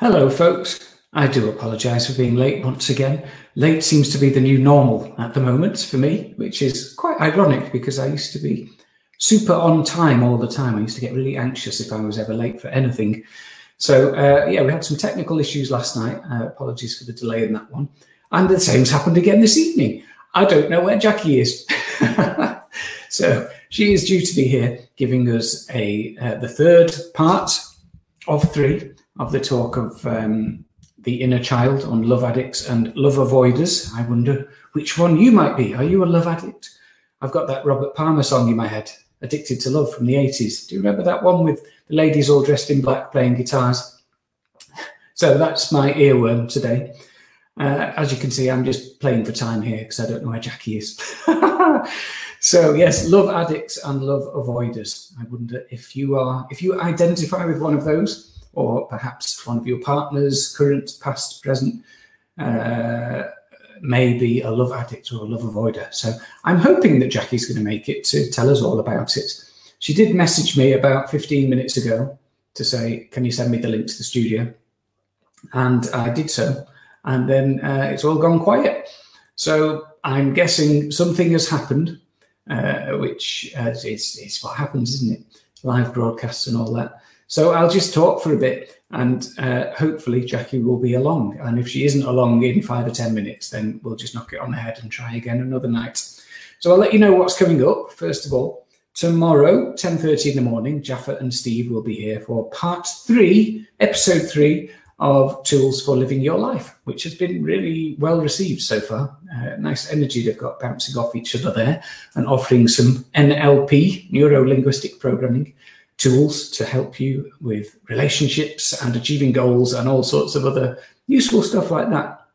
Hello, folks. I do apologise for being late once again. Late seems to be the new normal at the moment for me, which is quite ironic because I used to be super on time all the time. I used to get really anxious if I was ever late for anything. So, uh, yeah, we had some technical issues last night. Uh, apologies for the delay in that one. And the same's happened again this evening. I don't know where Jackie is. so, she is due to be here giving us a uh, the third part of three of the talk of um, the inner child on love addicts and love avoiders. I wonder which one you might be. Are you a love addict? I've got that Robert Palmer song in my head, Addicted to Love from the 80s. Do you remember that one with the ladies all dressed in black playing guitars? So that's my earworm today. Uh, as you can see, I'm just playing for time here because I don't know where Jackie is. so yes, love addicts and love avoiders. I wonder if you are, if you identify with one of those, or perhaps one of your partners, current, past, present, uh, may be a love addict or a love avoider. So I'm hoping that Jackie's going to make it to tell us all about it. She did message me about 15 minutes ago to say, Can you send me the link to the studio? And I did so. And then uh, it's all gone quiet. So I'm guessing something has happened, uh, which uh, is, is what happens, isn't it? Live broadcasts and all that. So I'll just talk for a bit and uh, hopefully Jackie will be along. And if she isn't along in five or 10 minutes, then we'll just knock it on the head and try again another night. So I'll let you know what's coming up. First of all, tomorrow, 10.30 in the morning, Jaffa and Steve will be here for part three, episode three of Tools for Living Your Life, which has been really well received so far. Uh, nice energy they've got bouncing off each other there and offering some NLP, neuro linguistic programming, tools to help you with relationships and achieving goals and all sorts of other useful stuff like that.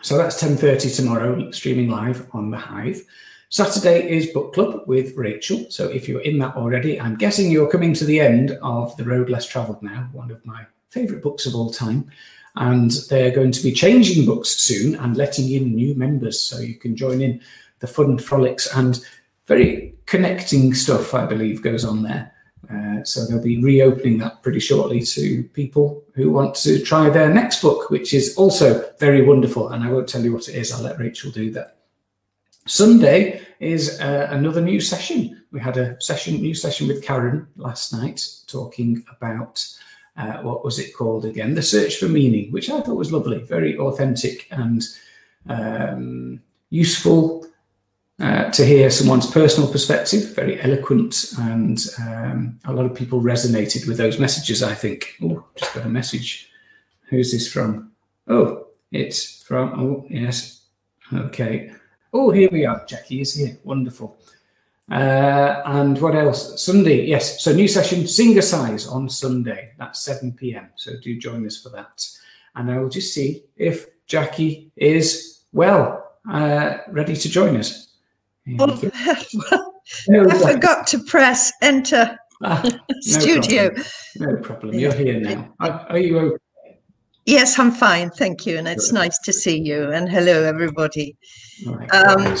So that's 10.30 tomorrow, streaming live on the Hive. Saturday is book club with Rachel. So if you're in that already, I'm guessing you're coming to the end of The Road Less Travelled now, one of my favourite books of all time. And they're going to be changing books soon and letting in new members so you can join in the fun frolics and very connecting stuff, I believe, goes on there. Uh, so they'll be reopening that pretty shortly to people who want to try their next book, which is also very wonderful. And I won't tell you what it is, I'll let Rachel do that. Sunday is uh, another new session. We had a session, new session with Karen last night, talking about uh, what was it called again? The search for meaning, which I thought was lovely, very authentic and um, useful uh, to hear someone's personal perspective, very eloquent, and um, a lot of people resonated with those messages. I think. Oh, just got a message. Who's this from? Oh, it's from. Oh, yes. Okay. Oh, here we are. Jackie is here. Wonderful. Uh, and what else? Sunday, yes. So new session, Singer Size on Sunday. That's 7 p.m. So do join us for that. And I will just see if Jackie is well, uh, ready to join us. Oh, well, I forgot to press enter ah, no studio. Problem. No problem. You're here now. Are, are, you okay? Yes, I'm fine. Thank you. And it's Good. nice to see you. And hello, everybody. um,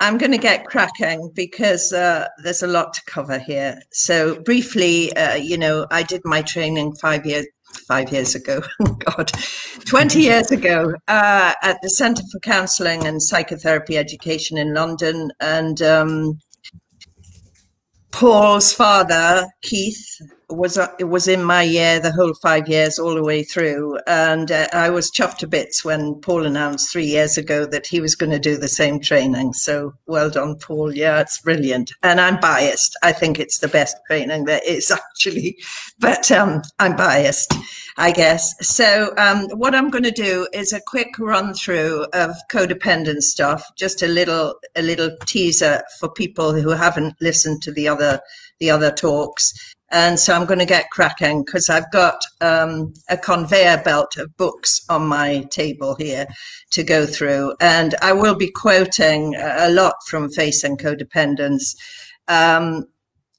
I'm going to get cracking because uh, there's a lot to cover here. So, briefly, uh, you know, I did my training five years five years ago, oh God, 20 years ago, uh, at the Centre for Counselling and Psychotherapy Education in London. And um, Paul's father, Keith, was uh, it was in my year the whole five years all the way through. And uh, i was chuffed to bits when paul announced three years ago that he was going to do the same training. So well done paul. Yeah it's brilliant. And i'm biased. I think it's the best training there is actually. But um, i'm biased i guess. So um, what i'm going to do is a quick run through of codependent stuff. Just a little a little teaser for people who haven't listened to the other the other talks and so I'm going to get cracking because I've got um, a conveyor belt of books on my table here to go through. And I will be quoting a lot from Facing Codependence. Um,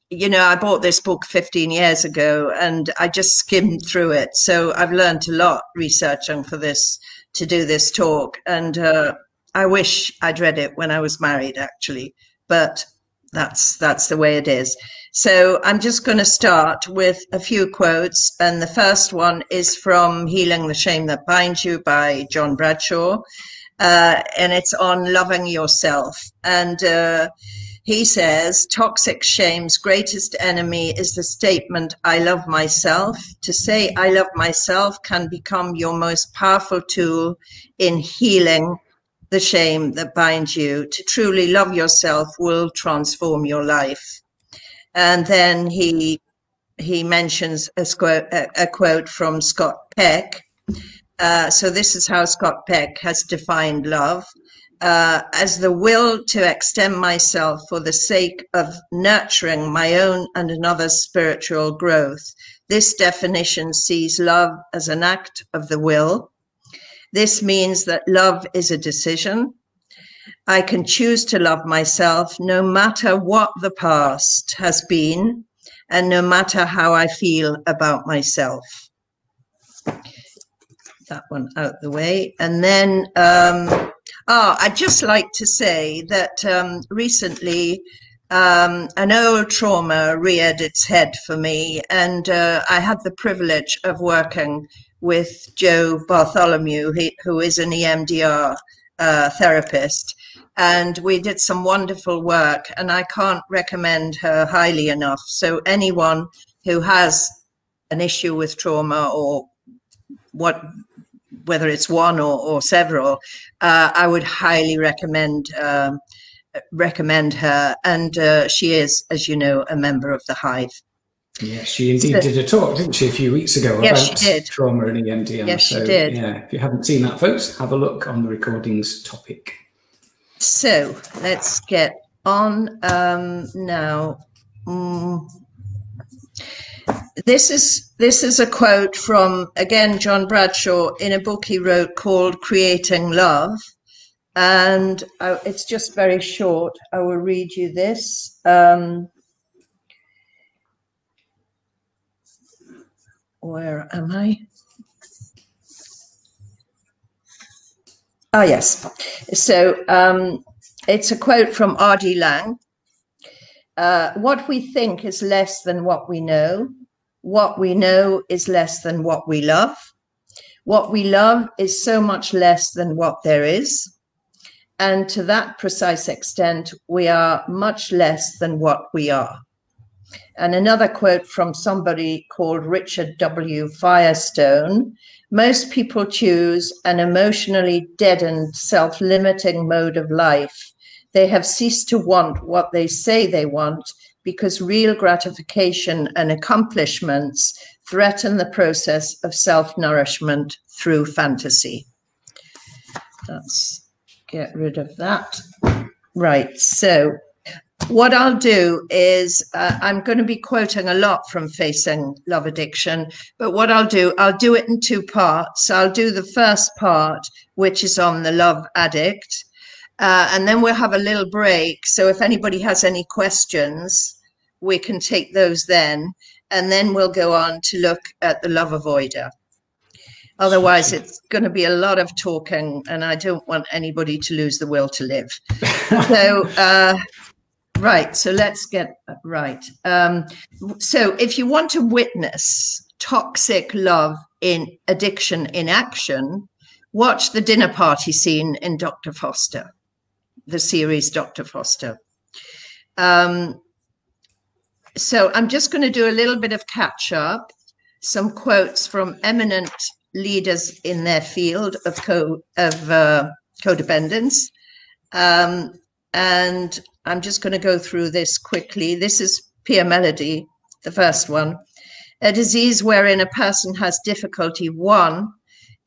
you know, I bought this book 15 years ago and I just skimmed through it. So I've learned a lot researching for this, to do this talk. And uh, I wish I'd read it when I was married, actually. But that's that's the way it is. So I'm just going to start with a few quotes, and the first one is from "Healing the Shame That Binds You" by John Bradshaw, uh, and it's on loving yourself. And uh, he says, "Toxic shame's greatest enemy is the statement I love myself. To say I love myself can become your most powerful tool in healing." The shame that binds you. To truly love yourself will transform your life. And then he he mentions a quote, a, quote from Scott Peck. Uh, so this is how Scott Peck has defined love. Uh, as the will to extend myself for the sake of nurturing my own and another's spiritual growth. This definition sees love as an act of the will, this means that love is a decision. I can choose to love myself no matter what the past has been and no matter how I feel about myself. That one out the way. And then, um, oh, I'd just like to say that um, recently um, an old trauma reared its head for me, and uh, I had the privilege of working with Jo Bartholomew, who is an EMDR uh, therapist. And we did some wonderful work, and I can't recommend her highly enough. So, anyone who has an issue with trauma or what whether it's one or, or several, uh, I would highly recommend um, recommend her. And uh, she is, as you know, a member of the Hive. Yeah, she indeed so, did a talk, didn't she, a few weeks ago yes, about trauma and EMDR. Yes, so, she did. Yeah, if you haven't seen that, folks, have a look on the recordings topic. So let's get on um, now. Mm. This is this is a quote from again John Bradshaw in a book he wrote called "Creating Love," and I, it's just very short. I will read you this. Um, where am I? Ah, yes. So um, it's a quote from R.D. Laing. Uh, what we think is less than what we know. What we know is less than what we love. What we love is so much less than what there is. And to that precise extent, we are much less than what we are. And another quote from somebody called Richard W. Firestone Most people choose an emotionally deadened, self limiting mode of life. They have ceased to want what they say they want because real gratification and accomplishments threaten the process of self nourishment through fantasy. Let's get rid of that. Right. So what I'll do is uh, I'm going to be quoting a lot from Facing Love Addiction, but what I'll do, I'll do it in two parts. I'll do the first part, which is on the love addict, uh, and then we'll have a little break. So if anybody has any questions, we can take those then, and then we'll go on to look at the love avoider. Otherwise, it's going to be a lot of talking, and I don't want anybody to lose the will to live. so, uh, Right. So let's get right. Um, so if you want to witness toxic love in addiction in action, watch the dinner party scene in Dr. Foster, the series Dr. Foster. Um, so I'm just going to do a little bit of catch up, some quotes from eminent leaders in their field of co of uh, codependence. Um, and I'm just going to go through this quickly. This is Pia Mellody, the first one. A disease wherein a person has difficulty, one,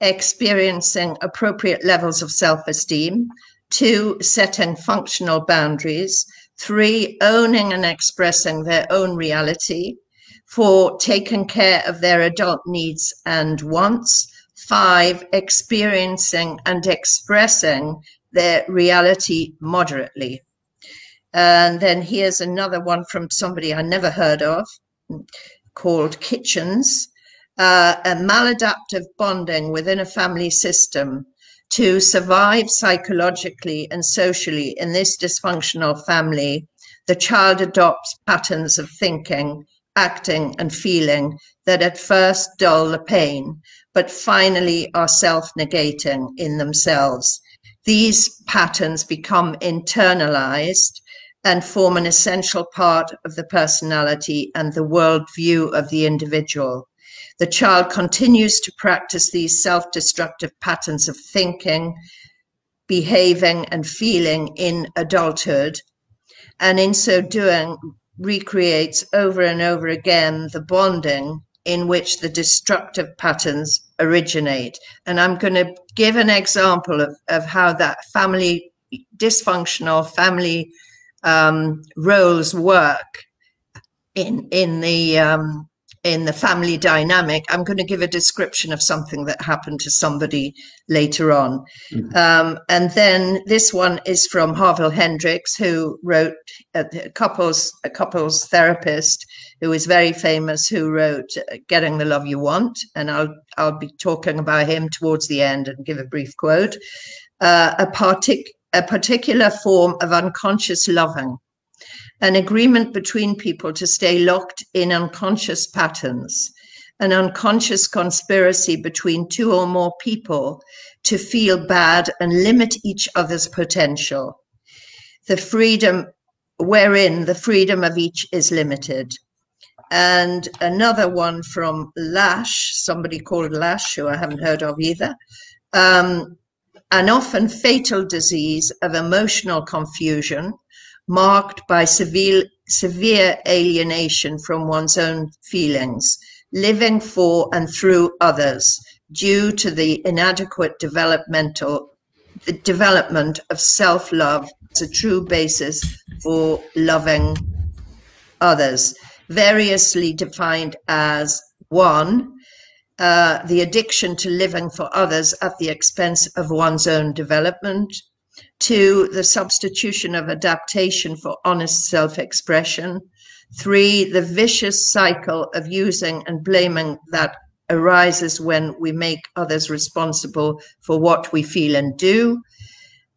experiencing appropriate levels of self esteem, two, setting functional boundaries, three, owning and expressing their own reality, four, taking care of their adult needs and wants, five, experiencing and expressing their reality moderately. And then here's another one from somebody I never heard of called Kitchens, uh, a maladaptive bonding within a family system to survive psychologically and socially in this dysfunctional family. the child adopts patterns of thinking, acting, and feeling that at first dull the pain, but finally are self negating in themselves. These patterns become internalized and form an essential part of the personality and the worldview of the individual. The child continues to practice these self destructive patterns of thinking, behaving, and feeling in adulthood, and in so doing, recreates over and over again the bonding in which the destructive patterns originate. And I'm going to give an example of, of how that family dysfunctional family um, roles work in in the um, in the family dynamic. I'm going to give a description of something that happened to somebody later on, mm-hmm. um, and then this one is from Harville Hendrix, who wrote a, a couples a couples therapist who is very famous, who wrote "Getting the Love You Want," and I'll I'll be talking about him towards the end and give a brief quote. Uh, a partic- a particular form of unconscious loving, an agreement between people to stay locked in unconscious patterns, an unconscious conspiracy between two or more people to feel bad and limit each other's potential. The freedom wherein the freedom of each is limited. And another one from Lash, somebody called Lash, who I haven't heard of either. Um, an often fatal disease of emotional confusion marked by severe, severe alienation from one's own feelings, living for and through others due to the inadequate developmental the development of self-love as a true basis for loving others, variously defined as one, uh, the addiction to living for others at the expense of one's own development. Two, the substitution of adaptation for honest self expression. Three, the vicious cycle of using and blaming that arises when we make others responsible for what we feel and do.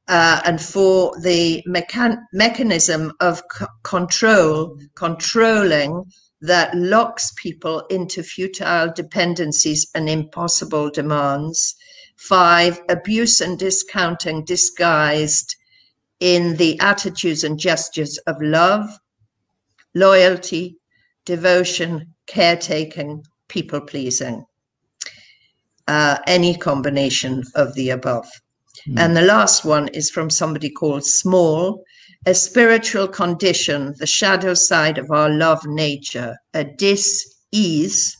Uh, and for the mechan- mechanism of c- control, controlling that locks people into futile dependencies and impossible demands. Five, abuse and discounting disguised in the attitudes and gestures of love, loyalty, devotion, caretaking, people pleasing. Uh, any combination of the above. Mm. And the last one is from somebody called Small, a spiritual condition, the shadow side of our love nature, a dis-ease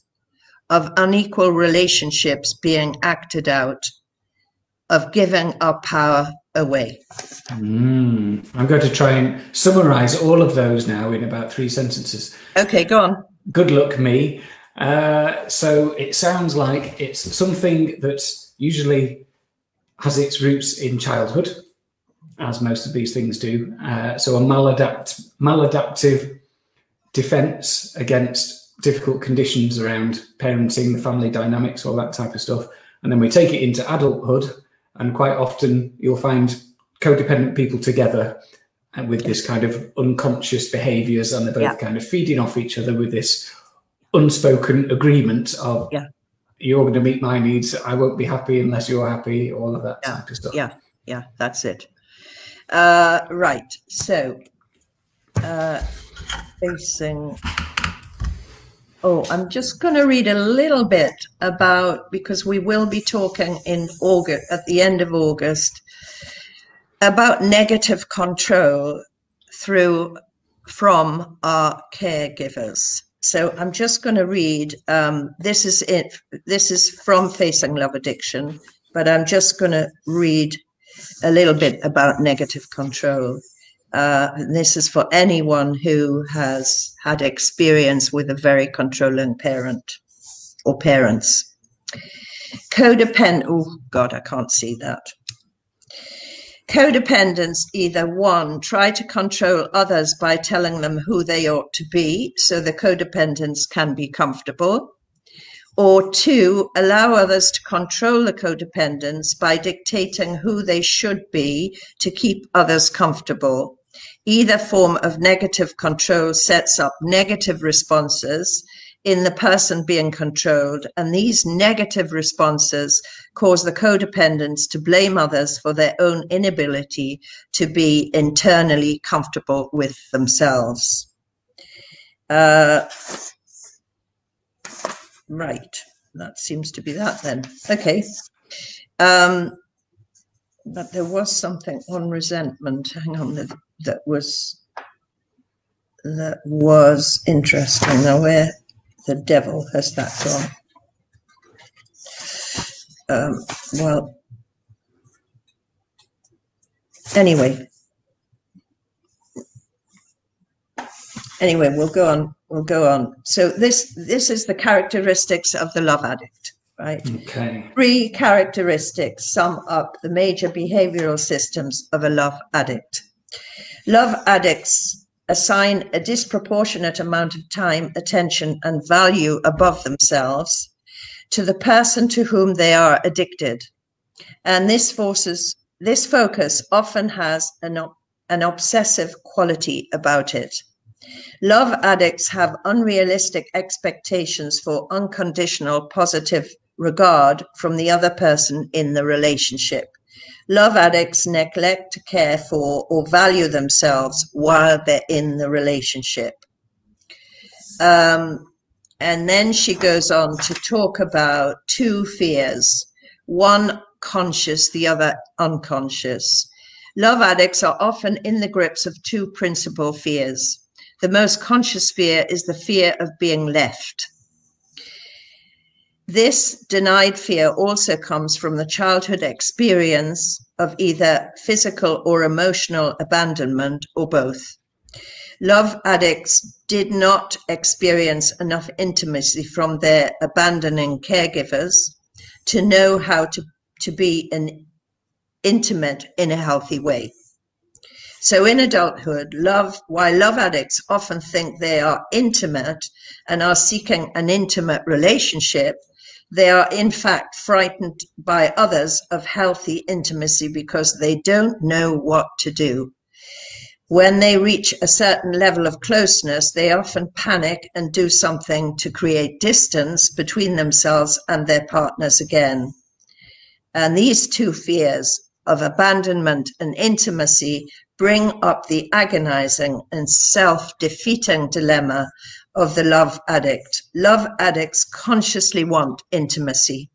of unequal relationships being acted out, of giving our power away. Mm. I'm going to try and summarize all of those now in about three sentences. Okay, go on. Good luck, me. Uh, so it sounds like it's something that usually has its roots in childhood as most of these things do. Uh, so a maladapt, maladaptive defense against difficult conditions around parenting, the family dynamics, all that type of stuff. And then we take it into adulthood, and quite often you'll find codependent people together with this kind of unconscious behaviors, and they're both yeah. kind of feeding off each other with this unspoken agreement of yeah. you're going to meet my needs, I won't be happy unless you're happy, all of that yeah. type of stuff. Yeah, yeah, that's it. Uh, right, so uh, facing. Oh, I'm just going to read a little bit about because we will be talking in August at the end of August about negative control through from our caregivers. So I'm just going to read. Um, this is it. This is from Facing Love Addiction, but I'm just going to read a little bit about negative control. Uh, this is for anyone who has had experience with a very controlling parent or parents. Codependent, oh God, I can't see that. Codependents either one, try to control others by telling them who they ought to be so the codependents can be comfortable, or two, allow others to control the codependents by dictating who they should be to keep others comfortable. Either form of negative control sets up negative responses in the person being controlled, and these negative responses cause the codependents to blame others for their own inability to be internally comfortable with themselves. Uh, right, that seems to be that then. Okay. Um, but there was something on resentment. Hang on, that, that was that was interesting. Now, where the devil has that gone? Um, well, anyway, anyway, we'll go on. We'll go on. So this this is the characteristics of the love addict, right? Okay. Three characteristics sum up the major behavioral systems of a love addict. Love addicts assign a disproportionate amount of time, attention, and value above themselves to the person to whom they are addicted. And this forces this focus often has an, an obsessive quality about it. Love addicts have unrealistic expectations for unconditional positive regard from the other person in the relationship. Love addicts neglect to care for or value themselves while they're in the relationship. Um, and then she goes on to talk about two fears one conscious, the other unconscious. Love addicts are often in the grips of two principal fears. The most conscious fear is the fear of being left. This denied fear also comes from the childhood experience of either physical or emotional abandonment or both. Love addicts did not experience enough intimacy from their abandoning caregivers to know how to, to be an intimate in a healthy way. So in adulthood, love, while love addicts often think they are intimate and are seeking an intimate relationship, they are in fact frightened by others of healthy intimacy because they don't know what to do. When they reach a certain level of closeness, they often panic and do something to create distance between themselves and their partners again. And these two fears of abandonment and intimacy bring up the agonizing and self defeating dilemma of the love addict. Love addicts consciously want intimacy,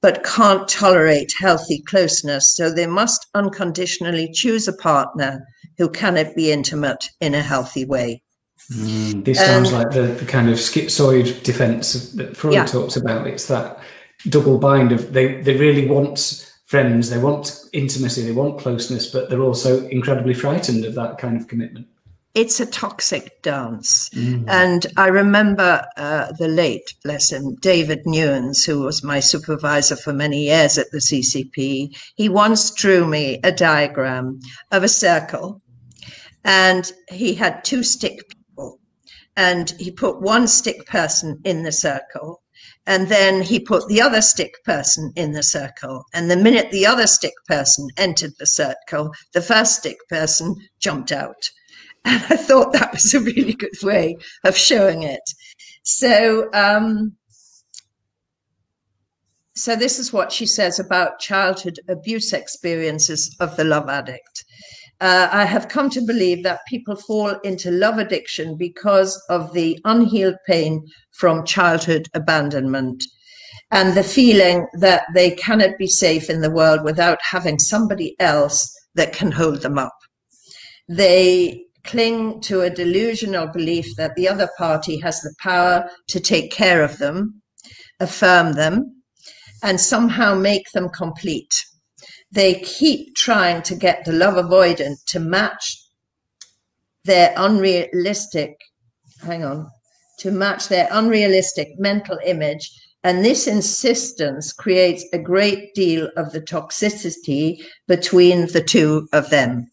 but can't tolerate healthy closeness, so they must unconditionally choose a partner who cannot be intimate in a healthy way. Mm, this sounds like the, the, kind of schizoid defense that Freud yeah. talks about. It's that double bind of they, they really want friends, they want intimacy, they want closeness, but they're also incredibly frightened of that kind of commitment. It's a toxic dance. Mm. And I remember uh, the late, bless him, David Newens, who was my supervisor for many years at the CCP. He once drew me a diagram of a circle and he had two stick people and he put one stick person in the circle and then he put the other stick person in the circle. And the minute the other stick person entered the circle the first stick person jumped out. And i thought that was a really good way of showing it. So um, so this is what she says about childhood abuse experiences of the love addict uh, I have come to believe that people fall into love addiction because of the unhealed pain from childhood abandonment and the feeling that they cannot be safe in the world without having somebody else that can hold them up. They cling to a delusional belief that the other party has the power to take care of them, affirm them, and somehow make them complete they keep trying to get the love avoidant to match their unrealistic, hang on, to match their unrealistic mental image. And this insistence creates a great deal of the toxicity between the two of them.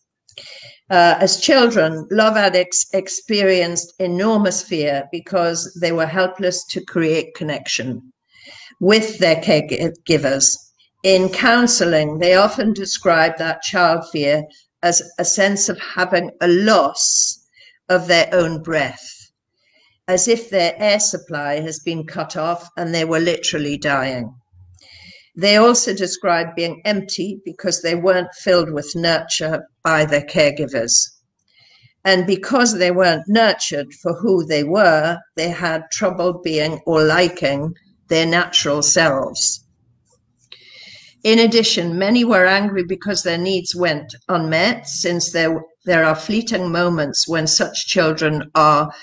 Uh, as children, love addicts experienced enormous fear because they were helpless to create connection with their caregivers in counseling, they often describe that child fear as a sense of having a loss of their own breath, as if their air supply has been cut off and they were literally dying. They also describe being empty because they weren't filled with nurture by their caregivers. And because they weren't nurtured for who they were, they had trouble being or liking their natural selves. In addition, many were angry because their needs went unmet, since there, there are fleeting moments when such children are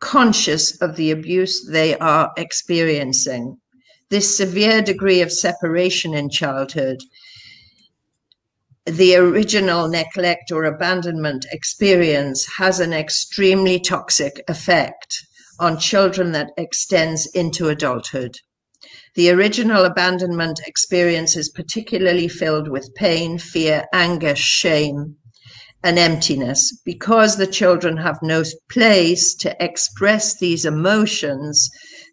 conscious of the abuse they are experiencing. This severe degree of separation in childhood, the original neglect or abandonment experience has an extremely toxic effect on children that extends into adulthood. The original abandonment experience is particularly filled with pain, fear, anger, shame, and emptiness. Because the children have no place to express these emotions,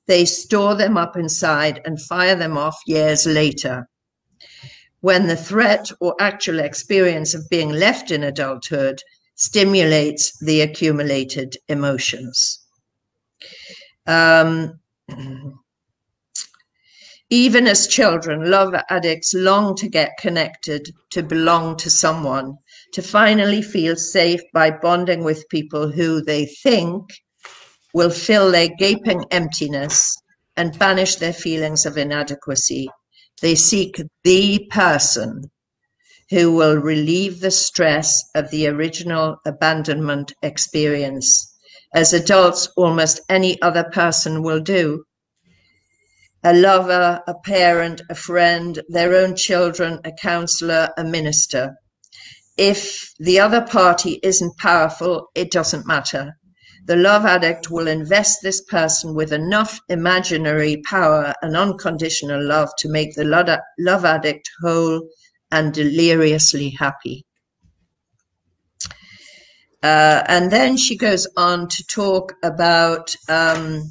they store them up inside and fire them off years later. When the threat or actual experience of being left in adulthood stimulates the accumulated emotions. Um, even as children, love addicts long to get connected, to belong to someone, to finally feel safe by bonding with people who they think will fill their gaping emptiness and banish their feelings of inadequacy. They seek the person who will relieve the stress of the original abandonment experience. As adults, almost any other person will do a lover, a parent, a friend, their own children, a counselor, a minister. If the other party isn't powerful, it doesn't matter. The love addict will invest this person with enough imaginary power and unconditional love to make the love addict whole and deliriously happy. Uh, and then she goes on to talk about um,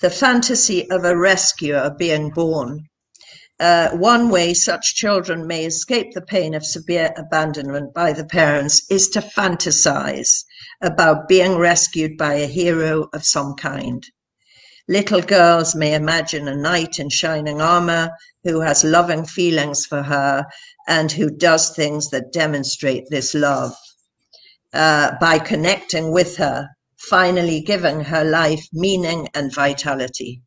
the fantasy of a rescuer being born. Uh, one way such children may escape the pain of severe abandonment by the parents is to fantasize about being rescued by a hero of some kind. Little girls may imagine a knight in shining armor who has loving feelings for her and who does things that demonstrate this love. Uh, by connecting with her, finally giving her life meaning and vitality.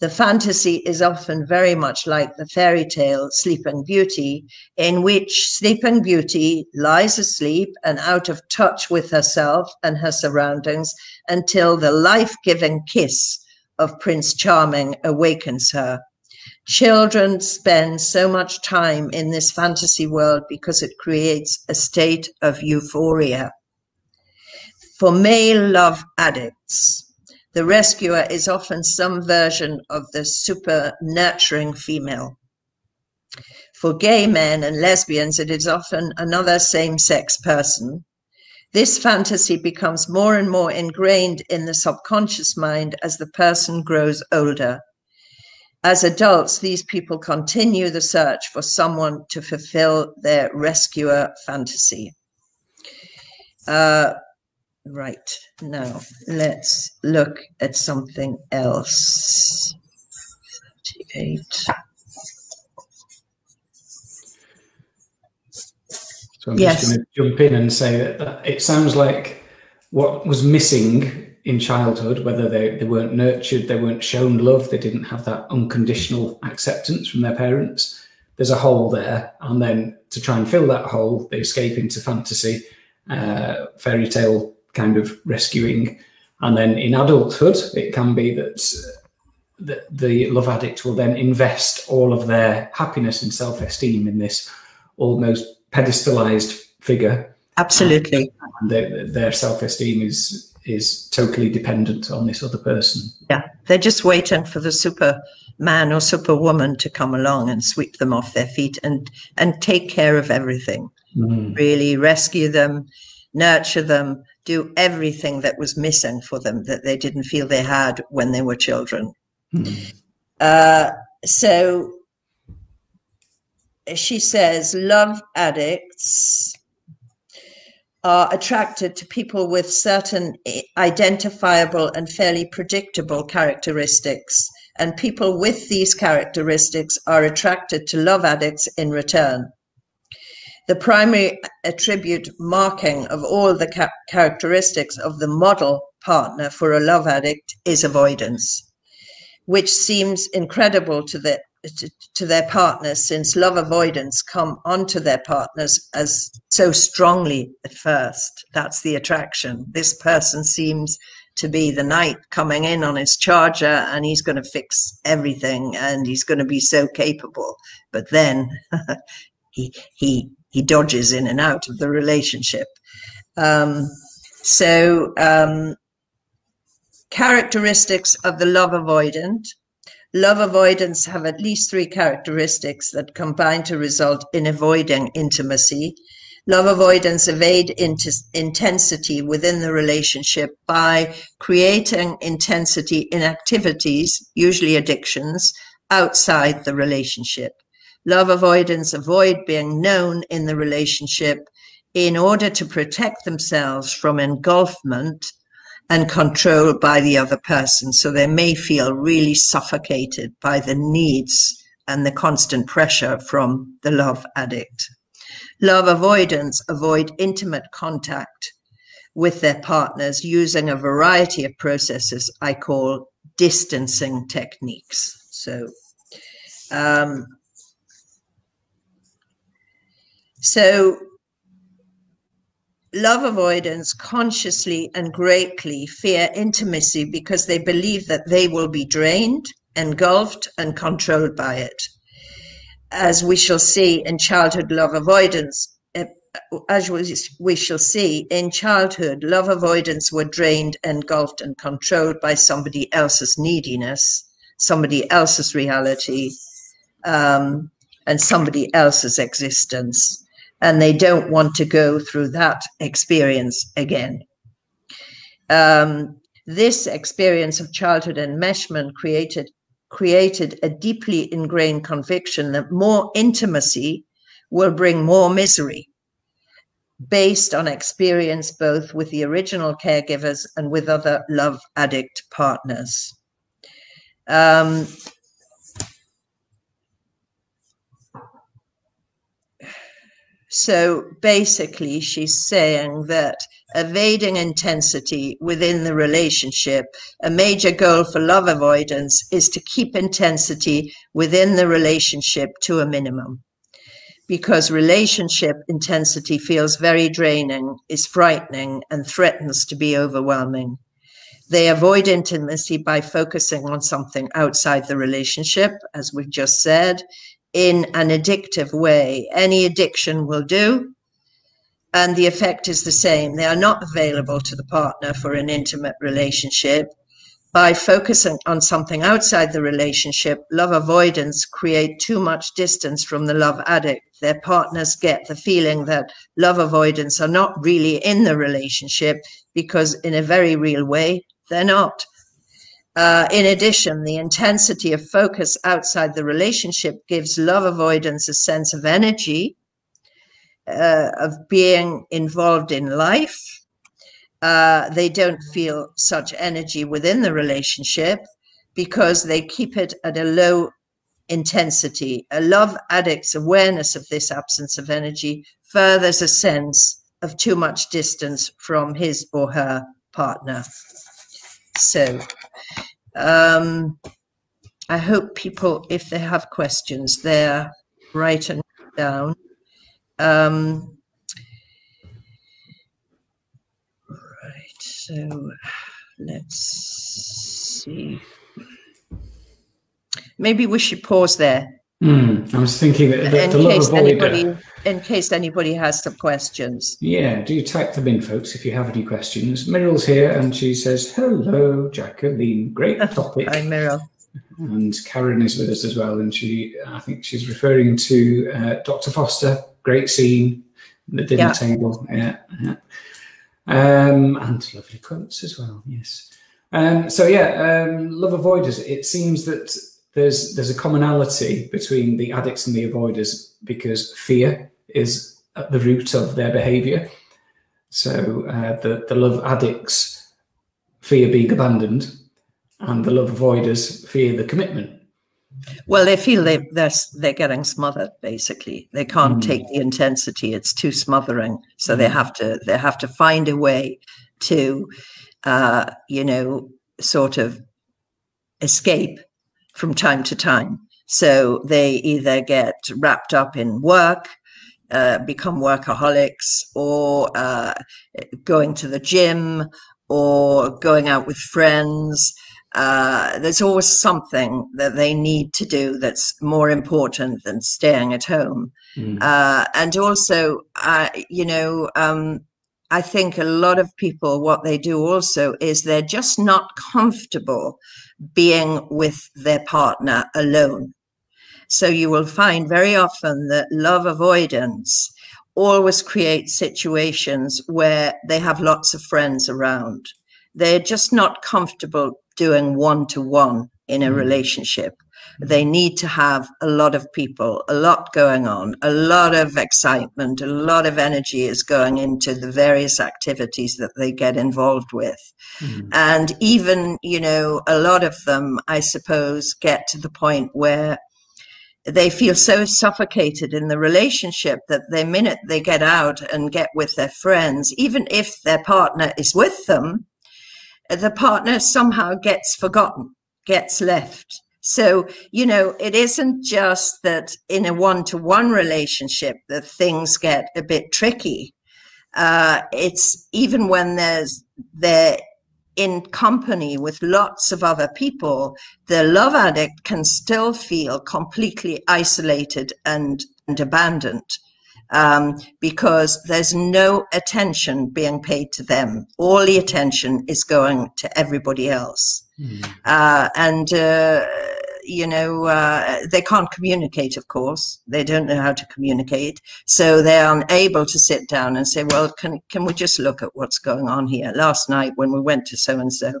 The fantasy is often very much like the fairy tale Sleeping Beauty, in which Sleeping Beauty lies asleep and out of touch with herself and her surroundings until the life giving kiss of Prince Charming awakens her. Children spend so much time in this fantasy world because it creates a state of euphoria. For male love addicts, the rescuer is often some version of the super nurturing female. For gay men and lesbians, it is often another same sex person. This fantasy becomes more and more ingrained in the subconscious mind as the person grows older. As adults, these people continue the search for someone to fulfill their rescuer fantasy. Uh, Right, now let's look at something else. 38. So I'm yes. just going to jump in and say that, that it sounds like what was missing in childhood, whether they, they weren't nurtured, they weren't shown love, they didn't have that unconditional acceptance from their parents. There's a hole there. And then to try and fill that hole, they escape into fantasy, uh, fairy tale kind of rescuing. And then in adulthood, it can be that the, the love addict will then invest all of their happiness and self esteem in this almost pedestalized figure. Absolutely. And their, their self esteem is is totally dependent on this other person. Yeah, they're just waiting for the superman or superwoman to come along and sweep them off their feet and and take care of everything. Mm. Really rescue them, nurture them, do everything that was missing for them that they didn't feel they had when they were children. Mm. Uh, so she says, love addicts are attracted to people with certain identifiable and fairly predictable characteristics. And people with these characteristics are attracted to love addicts in return. The primary attribute marking of all the ca characteristics of the model partner for a love addict is avoidance, which seems incredible to the to, to, their partners since love avoidants come onto their partners as so strongly at first. That's the attraction. This person seems to be the knight coming in on his charger and he's going to fix everything and he's going to be so capable. But then he he he dodges in and out of the relationship um, so um, characteristics of the love avoidant Love avoidants have at least three characteristics that combine to result in avoiding intimacy. Love avoidants evade intensity within the relationship by creating intensity in activities, usually addictions, outside the relationship. Love avoidants avoid being known in the relationship in order to protect themselves from engulfment and control by the other person. So they may feel really suffocated by the needs and the constant pressure from the love addict. Love avoidants avoid intimate contact with their partners using a variety of processes I call distancing techniques. So, um, so love avoidants consciously and greatly fear intimacy because they believe that they will be drained, engulfed, and controlled by it. As we shall see in childhood love avoidants, eh, as we shall see in childhood, love avoidants were drained, engulfed, and controlled by somebody else's neediness, somebody else's reality, um, and somebody else's existence and they don't want to go through that experience again. Um, this experience of childhood enmeshment created created a deeply ingrained conviction that more intimacy will bring more misery based on experience both with the original caregivers and with other love addict partners. Um, So basically, she's saying that evading intensity within the relationship, a major goal for love avoidants is to keep intensity within the relationship to a minimum. Because relationship intensity feels very draining, is frightening, and threatens to be overwhelming. They avoid intimacy by focusing on something outside the relationship, as we've just said, in an addictive way. Any addiction will do. And the effect is the same. They are not available to the partner for an intimate relationship. By focusing on something outside the relationship, love avoidants create too much distance from the love addict. Their partners get the feeling that love avoidants are not really in the relationship because in a very real way, they're not. Uh, in addition, the intensity of focus outside the relationship gives love avoidants a sense of energy, uh, of being involved in life. Uh, they don't feel such energy within the relationship because they keep it at a low intensity. A love addict's awareness of this absence of energy furthers a sense of too much distance from his or her partner. So, um, I hope people, if they have questions, they're writing down. Um, right, so let's see. Maybe we should pause there. Mm, I was thinking that the, in case anybody, in case anybody has some questions. Yeah, do you type them in, folks, if you have any questions. Muriel's here and she says, Hello, Jacqueline. Great topic. Hi, Muriel. And Karen is with us as well. And she, I think she's referring to uh, Dr. Foster. Great scene, the dinner yeah. table. Yeah. yeah. Um, and lovely quotes as well. Yes. Um, so, yeah, um, love avoiders. It seems that there's there's a commonality between the addicts and the avoiders because fear is at the root of their behavior. So uh, the the love addicts fear being abandoned, and the love avoiders fear the commitment. Well, they feel they they're they're getting smothered. Basically, they can't mm. take the intensity; it's too smothering. So mm. they have to they have to find a way to, uh, you know, sort of escape from time to time. So they either get wrapped up in work, uh, become workaholics, or uh, going to the gym, or going out with friends. Uh, there's always something that they need to do that's more important than staying at home. Mm. Uh, and also, uh, you know, um, I think a lot of people, what they do also is they're just not comfortable being with their partner alone. So you will find very often that love avoidance always creates situations where they have lots of friends around. They're just not comfortable doing one to one in a mm. relationship. They need to have a lot of people, a lot going on, a lot of excitement, a lot of energy is going into the various activities that they get involved with. Mm. And even, you know, a lot of them, I suppose, get to the point where they feel so suffocated in the relationship that the minute they get out and get with their friends, even if their partner is with them, the partner somehow gets forgotten, gets left. So, you know, it isn't just that in a one to one relationship that things get a bit tricky. Uh, it's even when there's, they're in company with lots of other people, the love addict can still feel completely isolated and, and abandoned. Um, because there's no attention being paid to them. All the attention is going to everybody else. Mm. Uh, and uh, you know, uh, they can't communicate, of course. They don't know how to communicate. So they're unable to sit down and say, well, can, can we just look at what's going on here? Last night when we went to so and so,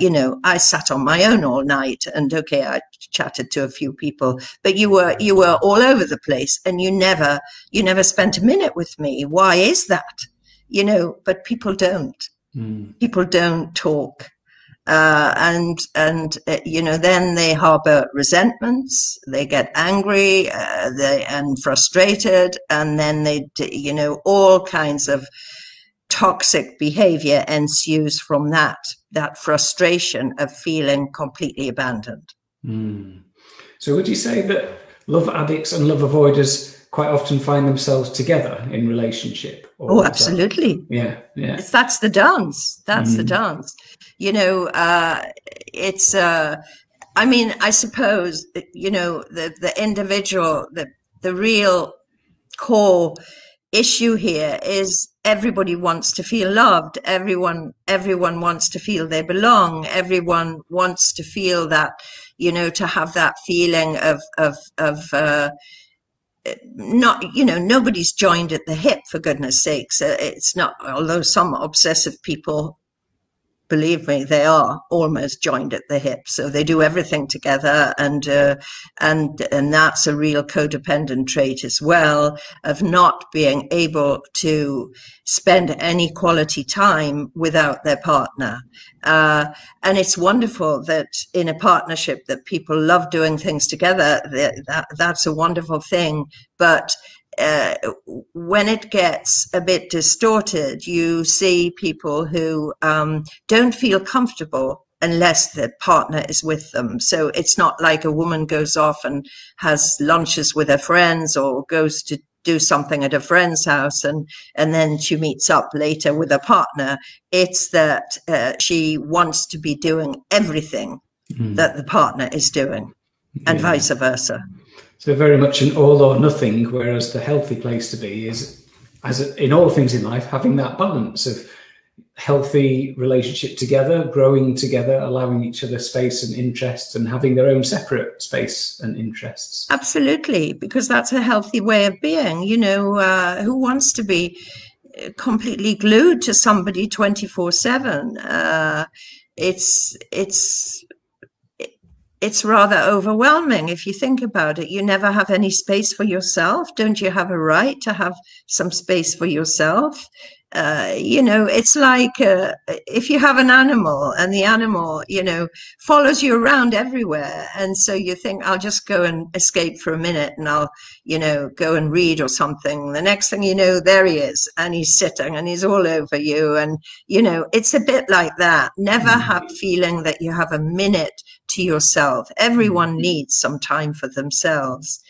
you know, I sat on my own all night and okay, I chatted to a few people, but you were, you were all over the place and you never, you never spent a minute with me. Why is that? You know, but people don't. Mm. People don't talk uh, and and uh, you know then they harbor resentments they get angry uh, they and frustrated and then they you know all kinds of toxic behavior ensues from that that frustration of feeling completely abandoned mm. so would you say that love addicts and love avoiders quite often find themselves together in relationship. oh, absolutely. That, yeah, yeah. That's the dance. That's mm. the dance. You know, uh, it's. Uh, I mean, I suppose you know the the individual, the the real core issue here is everybody wants to feel loved everyone everyone wants to feel they belong everyone wants to feel that you know to have that feeling of of of uh, not you know nobody's joined at the hip for goodness sakes uh, it's not although some obsessive people believe me, they are almost joined at the hip. So they do everything together, and uh, and and that's a real codependent trait as well of not being able to spend any quality time without their partner. Uh, and it's wonderful that in a partnership that people love doing things together. That, that's a wonderful thing, but uh, when it gets a bit distorted, you see people who um, don't feel comfortable unless the partner is with them. So it's not like a woman goes off and has lunches with her friends or goes to do something at a friend's house and and then she meets up later with a partner it's that uh, she wants to be doing everything mm. that the partner is doing and yeah. vice versa so very much an all or nothing, whereas the healthy place to be is, as in all things in life, having that balance of healthy relationship together, growing together, allowing each other space and interests, and having their own separate space and interests. Absolutely, because that's a healthy way of being. You know, uh, who wants to be uh, completely glued to somebody twenty four seven? Uh, it's it's it's rather overwhelming if you think about it. You never have any space for yourself. Don't you have a right to have some space for yourself? Uh, you know, it's like uh, if you have an animal and the animal, you know, follows you around everywhere. And so you think, I'll just go and escape for a minute and I'll, you know, go and read or something. The next thing you know, there he is and he's sitting and he's all over you. And, you know, it's a bit like that. Never mm. have feeling that you have a minute to yourself. Everyone mm. needs some time for themselves.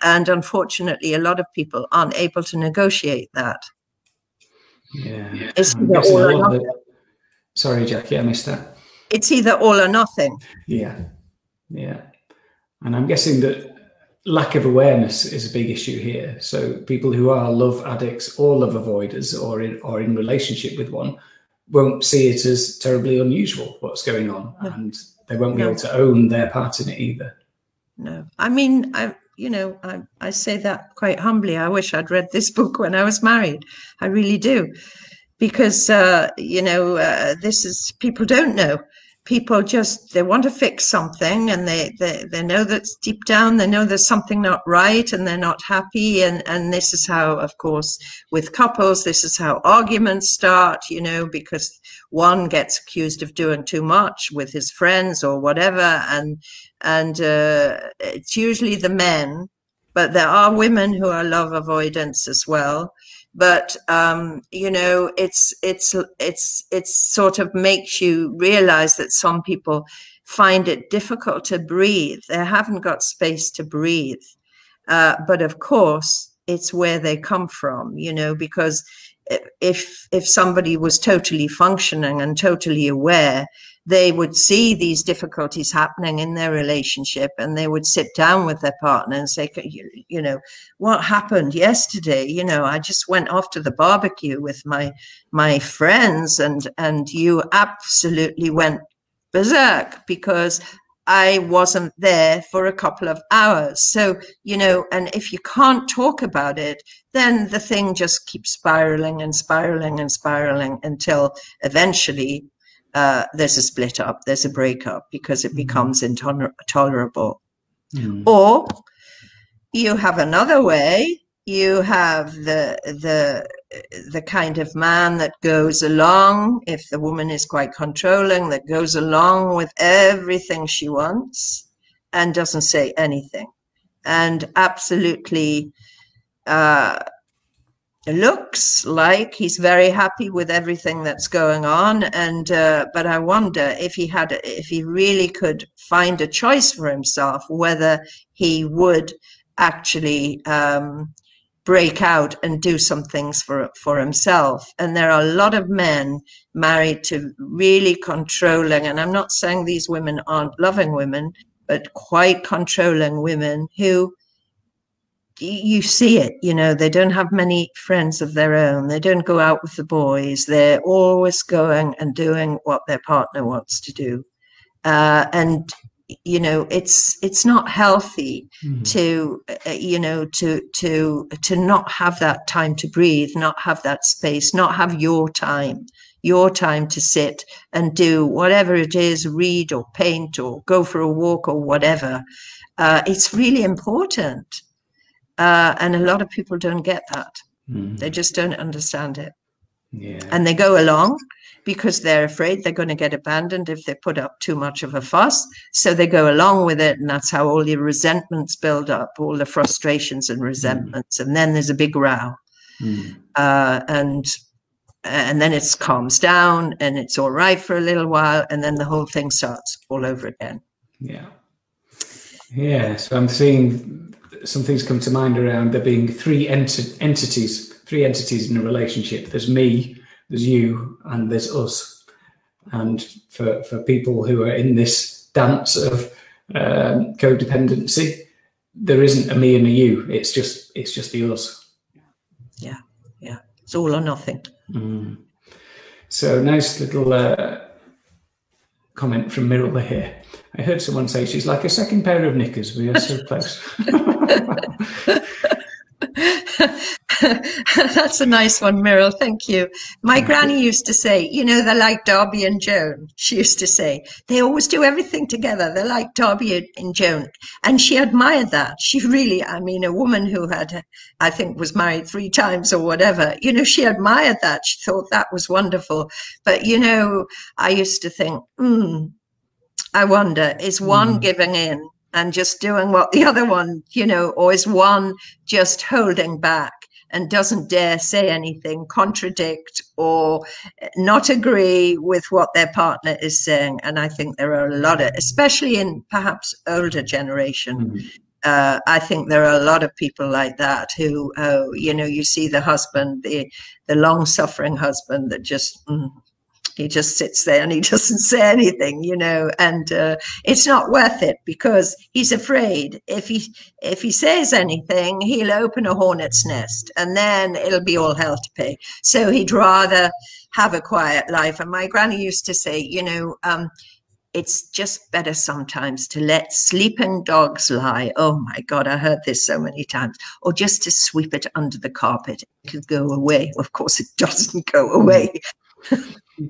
And unfortunately, a lot of people aren't able to negotiate that. Yeah. It's either all or nothing. Sorry, Jackie, I missed that. It's either all or nothing. Yeah. Yeah. And I'm guessing that lack of awareness is a big issue here. So people who are love addicts or love avoiders or in or in relationship with one won't see it as terribly unusual what's going on. No. And they won't be no. able to own their part in it either. No. I mean, I you know, I, I say that quite humbly. I wish I'd read this book when I was married. I really do. Because, uh, you know, uh, this is, people don't know. People just, they want to fix something and they, they, they know that deep down, they know there's something not right and they're not happy. And, and this is how, of course, with couples, this is how arguments start, you know, because one gets accused of doing too much with his friends or whatever. And, and uh, it's usually the men, but there are women who are love avoidance as well. But um, you know, it's it's it's it's sort of makes you realize that some people find it difficult to breathe. They haven't got space to breathe. Uh, but of course, it's where they come from, you know, because if if somebody was totally functioning and totally aware, they would see these difficulties happening in their relationship and they would sit down with their partner and say you, you know what happened yesterday? You know i just went off to the barbecue with my my friends and and you absolutely went berserk because I wasn't there for a couple of hours. So, you know, and if you can't talk about it, then the thing just keeps spiraling and spiraling and spiraling until eventually uh, there's a split up, there's a breakup because it mm-hmm. becomes intolerable. Mm. Or you have another way. You have the the the kind of man that goes along, if the woman is quite controlling, that goes along with everything she wants and doesn't say anything, and absolutely uh, looks like he's very happy with everything that's going on. And uh, but i wonder if he had if he really could find a choice for himself whether he would actually um, break out and do some things for for himself and there are a lot of men married to really controlling and i'm not saying these women aren't loving women but quite controlling women who you see it, you know, they don't have many friends of their own. They don't go out with the boys. They're always going and doing what their partner wants to do. Uh, and you know it's it's not healthy mm-hmm. to uh, you know to to to not have that time to breathe not have that space not have your time your time to sit and do whatever it is read or paint or go for a walk or whatever uh, it's really important uh, and a lot of people don't get that. Mm. They just don't understand it. Yeah. And they go along because they're afraid they're going to get abandoned if they put up too much of a fuss. So they go along with it. And that's how all the resentments build up, all the frustrations and resentments. Mm. And then there's a big row. Mm. Uh, and and then it calms down and it's all right for a little while. And then the whole thing starts all over again. Yeah. Yeah. So I'm seeing some things come to mind around there being three ent- entities, three entities in a relationship. There's me, there's you, and there's us. And for for people who are in this dance of um, codependency, there isn't a me and a you. It's just it's just the us. Yeah, yeah. It's all or nothing. Mm. So nice little uh, comment from Meryl here. I heard someone say she's like a second pair of knickers. We are so close. That's a nice one, Meryl. Thank you. My Thank granny you. used to say, you know, they're like Darby and Joan. She used to say, they always do everything together. They're like Darby and Joan. And she admired that. She really, I mean, a woman who had, I think, was married three times or whatever, you know, she admired that. She thought that was wonderful. But, you know, I used to think, hmm, I wonder, is one mm. giving in and just doing what the other one, you know, or is one just holding back and doesn't dare say anything, contradict, or not agree with what their partner is saying? And I think there are a lot of, especially in perhaps older generation. Mm-hmm. Uh, I think there are a lot of people like that who, oh, you know, you see the husband, the the long suffering husband that just mm, he just sits there and he doesn't say anything you know and uh, it's not worth it because he's afraid if he if he says anything he'll open a hornet's nest and then it'll be all hell to pay so he'd rather have a quiet life and my granny used to say you know um, it's just better sometimes to let sleeping dogs lie. Oh my God, I heard this so many times. Or just to sweep it under the carpet. It could go away. Of course, it doesn't go away.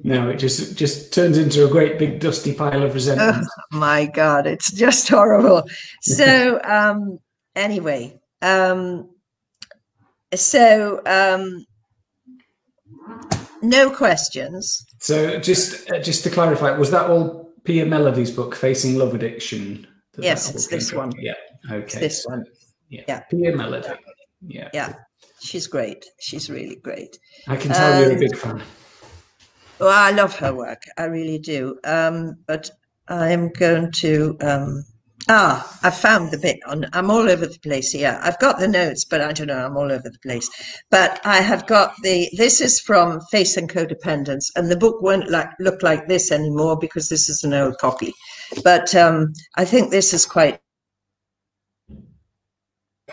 No, it just just turns into a great big dusty pile of resentment. Oh, my God, it's just horrible. So um, anyway, um, so um, no questions. So just uh, just to clarify, was that all Pia Mellody's book, Facing Love Addiction? Yes, it's this one. Yeah. Okay. It's this one. Yeah. yeah. Pia Mellody. Yeah. Yeah. She's great. She's really great. I can tell you're a big fan. Well, I love her work. I really do. Um, but I'm going to. Um, ah, I found the bit on. I'm all over the place here. I've got the notes, but I don't know. I'm all over the place. But I have got the. This is from Facing Codependence, and the book won't like look like this anymore because this is an old copy. But um, I think this is quite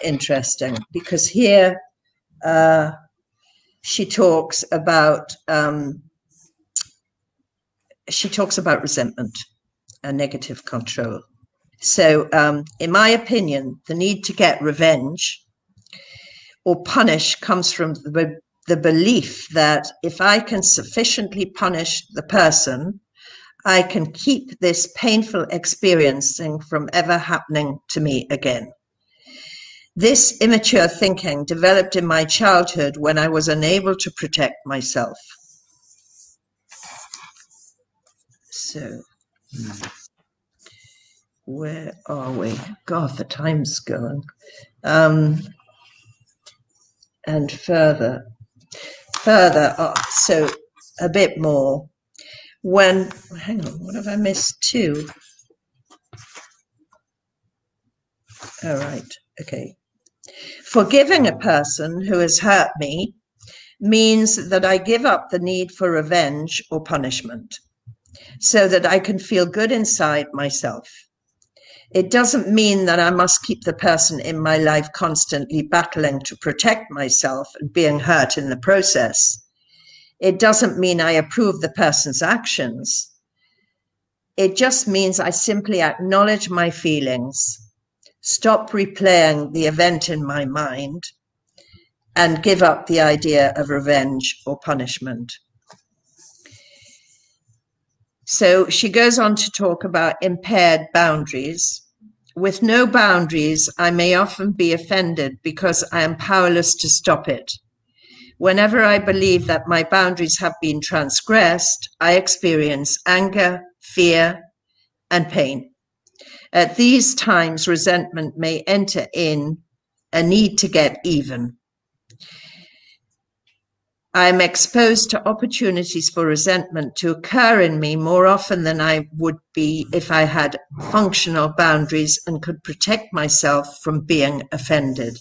interesting because here uh, she talks about um, she talks about resentment and negative control. So, um, in my opinion, the need to get revenge or punish comes from the, the belief that if I can sufficiently punish the person, I can keep this painful experiencing from ever happening to me again. This immature thinking developed in my childhood when I was unable to protect myself. So, where are we? God, the time's going. Um, and further, further up, so a bit more. When, hang on, what have I missed? Two. All right, okay. Forgiving a person who has hurt me means that I give up the need for revenge or punishment so that I can feel good inside myself. It doesn't mean that I must keep the person in my life constantly battling to protect myself and being hurt in the process. It doesn't mean I approve the person's actions. It just means I simply acknowledge my feelings, stop replaying the event in my mind, and give up the idea of revenge or punishment. So she goes on to talk about impaired boundaries. With no boundaries, I may often be offended because I am powerless to stop it. Whenever I believe that my boundaries have been transgressed, I experience anger, fear, and pain. At these times, resentment may enter in a need to get even. I am exposed to opportunities for resentment to occur in me more often than I would be if I had functional boundaries and could protect myself from being offended.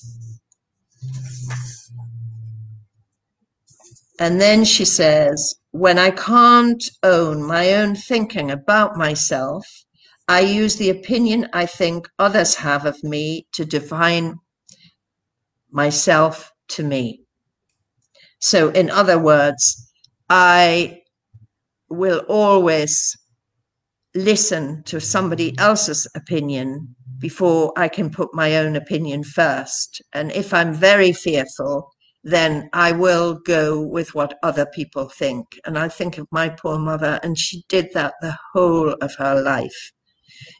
And then she says, when I can't own my own thinking about myself, I use the opinion I think others have of me to define myself to me. So, in other words, I will always listen to somebody else's opinion before I can put my own opinion first. And if I'm very fearful, then I will go with what other people think. And I think of my poor mother, and she did that the whole of her life.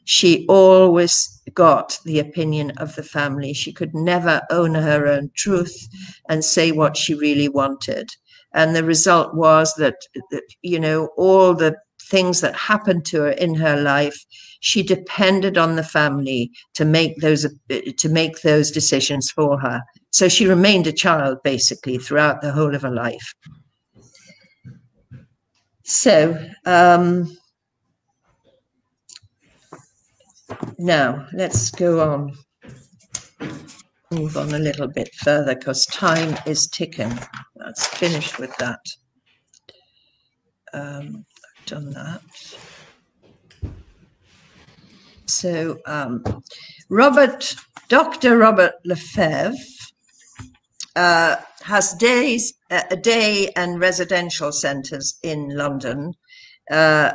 She always got the opinion of the family. She could never own her own truth and say what she really wanted. And the result was that, that you know, all the things that happened to her in her life, she depended on the family to make those to make those decisions for her. So she remained a child basically throughout the whole of her life. So um, now let's go on, move on a little bit further because time is ticking. Let's finish with that. Um, I've done that. So um, Robert, Dr. Robert Lefever uh, has days, a day and residential centres in London uh,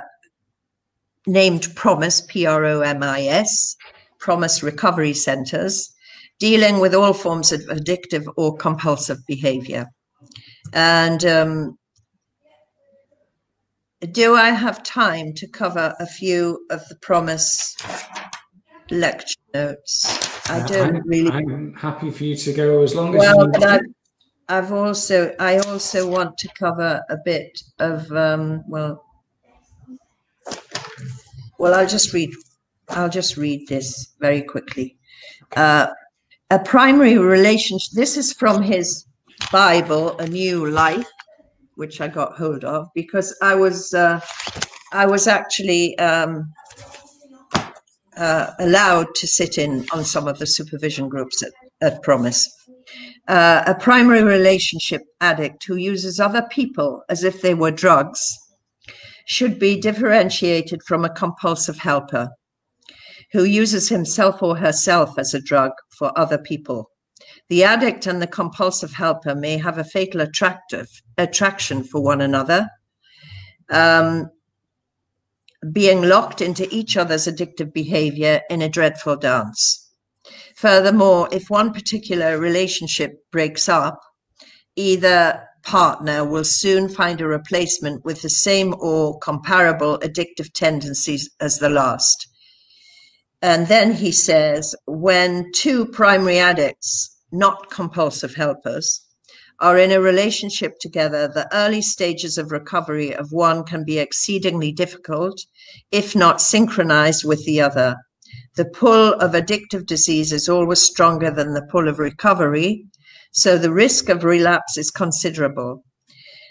named PROMIS, P R O M I S, PROMIS Recovery Centres, dealing with all forms of addictive or compulsive behaviour. And um, do I have time to cover a few of the PROMIS lecture notes? I uh, don't I'm, really. I'm happy for you to go as long as. Well, but I've, I've, also I also want to cover a bit of um, well. Well, I'll just read. I'll just read this very quickly. Uh, a primary relationship. This is from his Bible, A New Life, which I got hold of because I was uh, I was actually um, uh, allowed to sit in on some of the supervision groups at, at PROMIS. Uh, a primary relationship addict who uses other people as if they were drugs should be differentiated from a compulsive helper who uses himself or herself as a drug for other people. The addict and the compulsive helper may have a fatal attractive attraction for one another, um, being locked into each other's addictive behavior in a dreadful dance. Furthermore, if one particular relationship breaks up, either partner will soon find a replacement with the same or comparable addictive tendencies as the last. And then he says, when two primary addicts, not compulsive helpers, are in a relationship together, the early stages of recovery of one can be exceedingly difficult, if not synchronized with the other. The pull of addictive disease is always stronger than the pull of recovery, so the risk of relapse is considerable.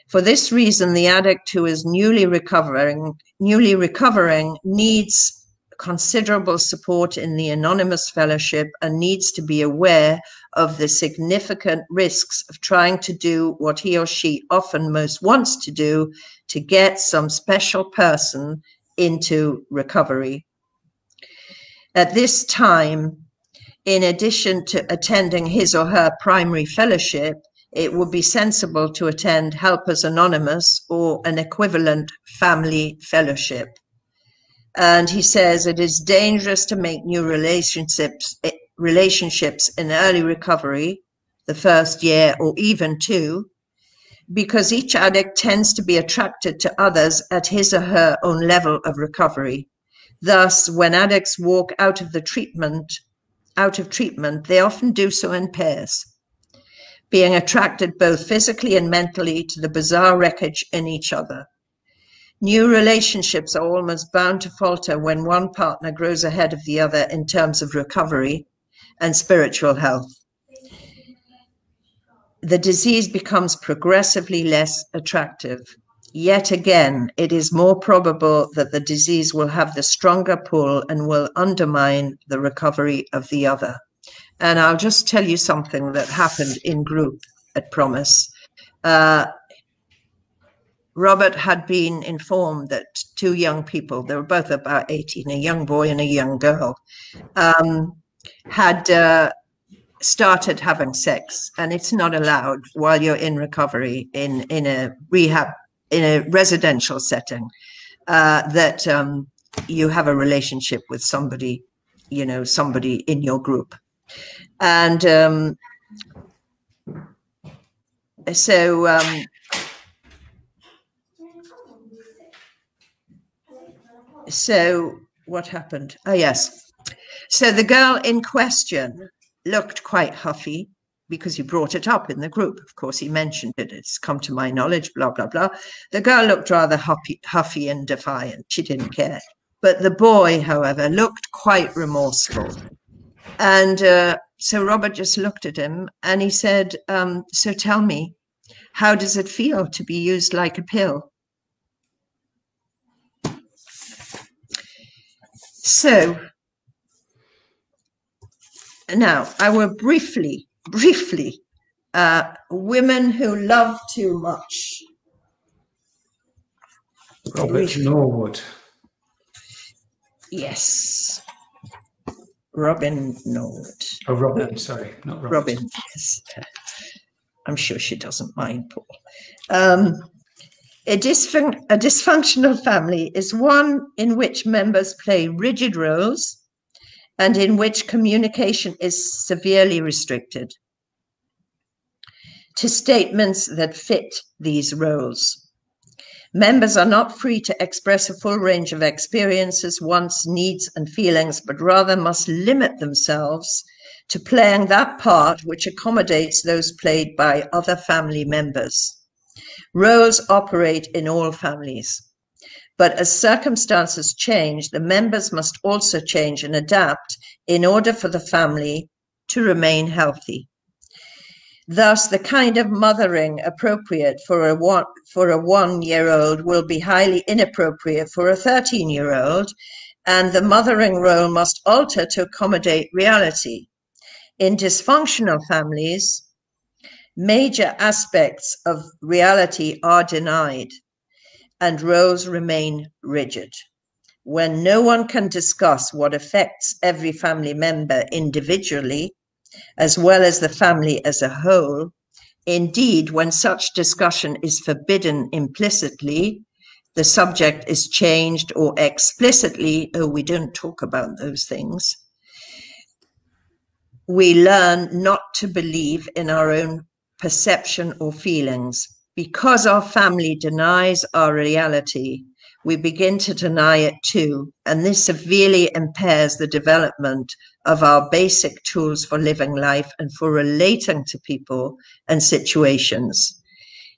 For this reason, the addict who is newly recovering, newly recovering needs considerable support in the anonymous fellowship and needs to be aware of the significant risks of trying to do what he or she often most wants to do to get some special person into recovery. At this time, in addition to attending his or her primary fellowship, it would be sensible to attend Helpers Anonymous or an equivalent family fellowship. And he says it is dangerous to make new relationships eh, relationships in early recovery, the first year or even two, because each addict tends to be attracted to others at his or her own level of recovery. Thus, when addicts walk out of the treatment, out of treatment, they often do so in pairs, being attracted both physically and mentally to the bizarre wreckage in each other. New relationships are almost bound to falter when one partner grows ahead of the other in terms of recovery and spiritual health. The disease becomes progressively less attractive. Yet again, it is more probable that the disease will have the stronger pull and will undermine the recovery of the other. And I'll just tell you something that happened in group at PROMIS. Uh, Robert had been informed that two young people, they were both about 18, a young boy and a young girl, um, had uh, started having sex. And it's not allowed while you're in recovery in, in a rehab, in a residential setting, uh, that um, you have a relationship with somebody, you know, somebody in your group. And um, so um, so what happened? Oh yes. So the girl in question looked quite huffy because he brought it up in the group. Of course, he mentioned it. It's come to my knowledge, blah, blah, blah. The girl looked rather huffy, huffy and defiant. She didn't care. But the boy, however, looked quite remorseful. And uh, so Robert just looked at him and he said, um, So tell me, how does it feel to be used like a pill? So now I will briefly, briefly, uh, women who love too much. Robert briefly. Norwood. Yes. Robin Norwood. Oh, Robin, sorry, not Robert. Robin, yes. I'm sure she doesn't mind, Paul. Um, a, dysfun- a dysfunctional family is one in which members play rigid roles and in which communication is severely restricted to statements that fit these roles. Members are not free to express a full range of experiences, wants, needs, and feelings, but rather must limit themselves to playing that part which accommodates those played by other family members. Roles operate in all families. But as circumstances change, the members must also change and adapt in order for the family to remain healthy. Thus, the kind of mothering appropriate for a one, for a one year old will be highly inappropriate for a 13 year old, and the mothering role must alter to accommodate reality. In dysfunctional families, major aspects of reality are denied and roles remain rigid. When no one can discuss what affects every family member individually, as well as the family as a whole, indeed, when such discussion is forbidden implicitly, the subject is changed or explicitly, oh, we don't talk about those things. We learn not to believe in our own perception or feelings because our family denies our reality, we begin to deny it too. And this severely impairs the development of our basic tools for living life and for relating to people and situations.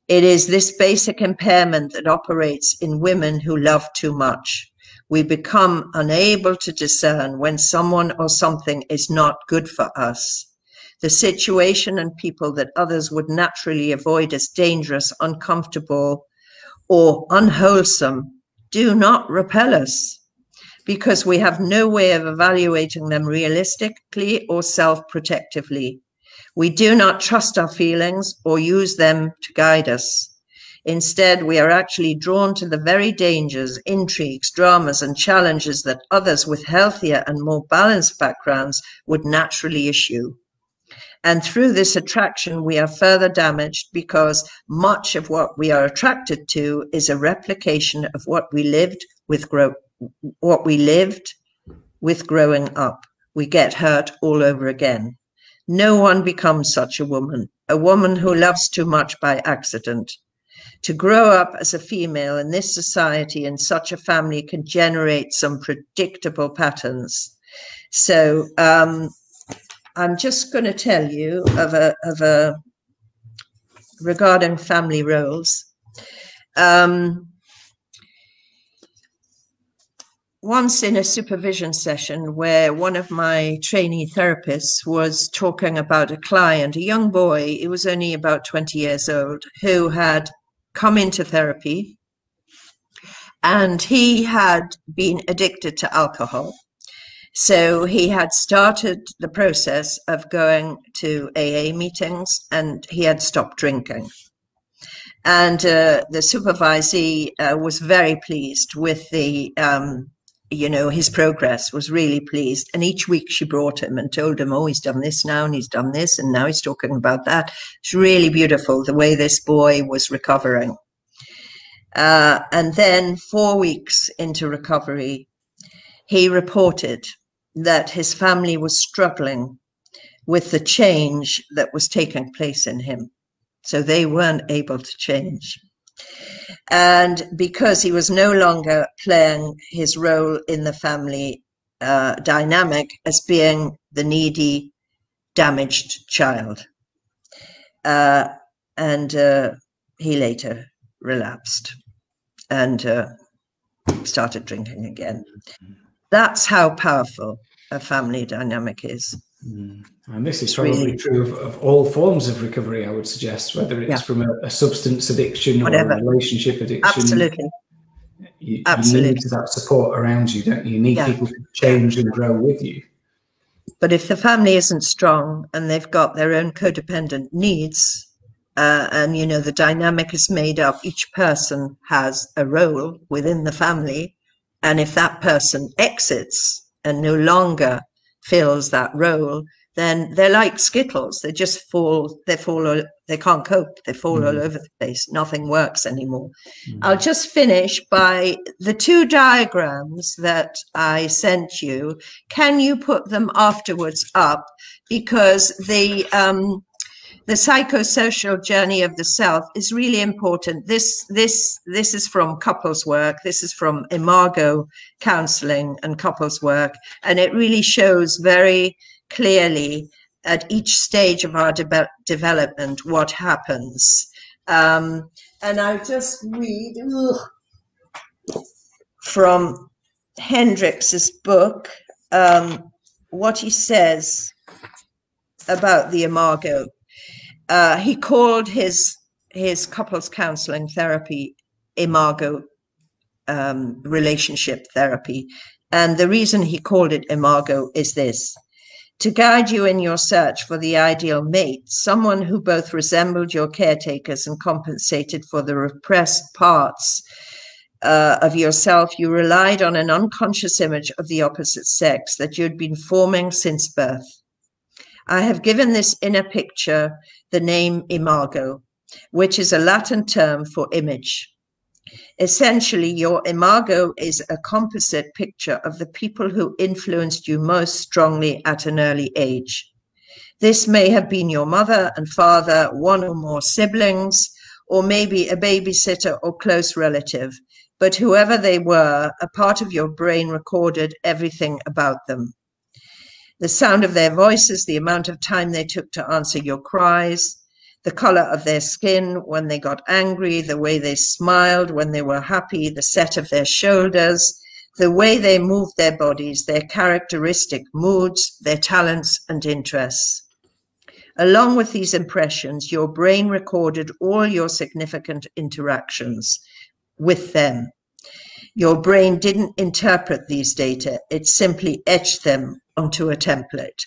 It is this basic impairment that operates in women who love too much. We become unable to discern when someone or something is not good for us the situation and people that others would naturally avoid as dangerous, uncomfortable, or unwholesome do not repel us because we have no way of evaluating them realistically or self protectively. We do not trust our feelings or use them to guide us. Instead, we are actually drawn to the very dangers, intrigues, dramas, and challenges that others with healthier and more balanced backgrounds would naturally issue. And through this attraction, we are further damaged because much of what we are attracted to is a replication of what we lived with grow, what we lived with growing up. We get hurt all over again. No one becomes such a woman, a woman who loves too much by accident. To grow up as a female in this society in such a family can generate some predictable patterns. So, um, I'm just going to tell you of a of a regarding family roles. Um, once in a supervision session where one of my trainee therapists was talking about a client, a young boy, he was only about 20 years old, who had come into therapy and he had been addicted to alcohol. So he had started the process of going to AA meetings and he had stopped drinking. And uh, the supervisee uh, was very pleased with the, um, you know, his progress, was really pleased. And each week she brought him and told him, oh, he's done this now and he's done this and now he's talking about that. It's really beautiful the way this boy was recovering. Uh, and then four weeks into recovery, he reported that his family was struggling with the change that was taking place in him. So they weren't able to change. And because he was no longer playing his role in the family uh, dynamic as being the needy, damaged child. Uh, and uh, he later relapsed and uh, started drinking again. That's how powerful a family dynamic is. Mm. And this is probably really, true of, of, all forms of recovery, I would suggest, whether it's yeah. from a, a, substance addiction Whatever. or a relationship addiction. Absolutely. You, Absolutely. you need that support around you, don't you? You need yeah. people to change and grow with you. But if the family isn't strong and they've got their own codependent needs, uh, and you know the dynamic is made up, each person has a role within the family, and if that person exits and no longer fills that role, then they're like skittles. They just fall, they fall, they can't cope. They fall mm. all over the place. Nothing works anymore. Mm. I'll just finish by the two diagrams that I sent you. Can you put them afterwards up? Because the, um, the psychosocial journey of the self is really important. This this this is from couples work. This is from Imago counseling and couples work, and it really shows very clearly at each stage of our de- development what happens. Um, and I'll just read ugh, from Hendrix's book um, what he says about the imago. Uh, he called his his couples counseling therapy imago um, relationship therapy, and the reason he called it imago is this: to guide you in your search for the ideal mate, someone who both resembled your caretakers and compensated for the repressed parts uh, of yourself, you relied on an unconscious image of the opposite sex that you'd been forming since birth. I have given this inner picture the name imago, which is a Latin term for image. Essentially, your imago is a composite picture of the people who influenced you most strongly at an early age. This may have been your mother and father, one or more siblings, or maybe a babysitter or close relative. But whoever they were, a part of your brain recorded everything about them. The sound of their voices, the amount of time they took to answer your cries, the color of their skin when they got angry, the way they smiled when they were happy, the set of their shoulders, the way they moved their bodies, their characteristic moods, their talents and interests. Along with these impressions, your brain recorded all your significant interactions with them. Your brain didn't interpret these data, it simply etched them onto a template.